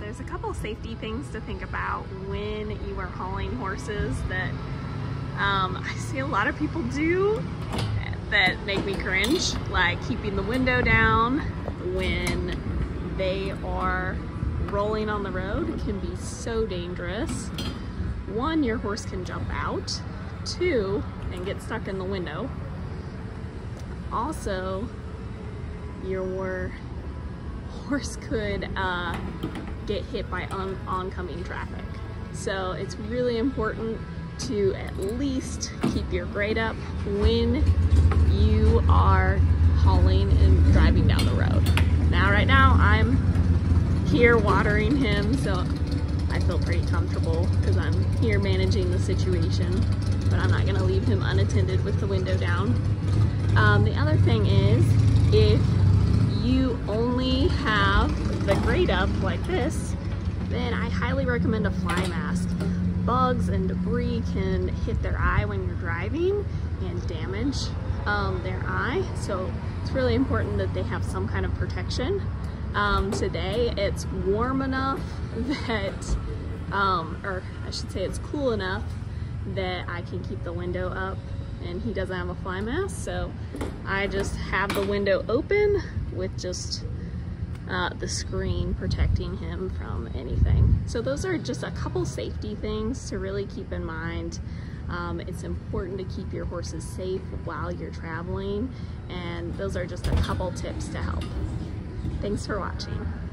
there's a couple safety things to think about when you are hauling horses that um, I see a lot of people do that make me cringe, like keeping the window down when they are rolling on the road can be so dangerous. One, your horse can jump out. Two, and get stuck in the window. Also, your horse could uh, get hit by on oncoming traffic. So it's really important to at least keep your grade up when you are hauling and driving down the road. Now, right now, I'm here watering him, so I feel pretty comfortable because I'm here managing the situation, but I'm not gonna leave him unattended with the window down. Um, the other thing is, grade up like this, then I highly recommend a fly mask. Bugs and debris can hit their eye when you're driving and damage um, their eye. So it's really important that they have some kind of protection. Um, today it's warm enough that, um, or I should say it's cool enough that I can keep the window up and he doesn't have a fly mask. So I just have the window open with just uh, the screen protecting him from anything. So those are just a couple safety things to really keep in mind. Um, it's important to keep your horses safe while you're traveling and those are just a couple tips to help. Thanks for watching.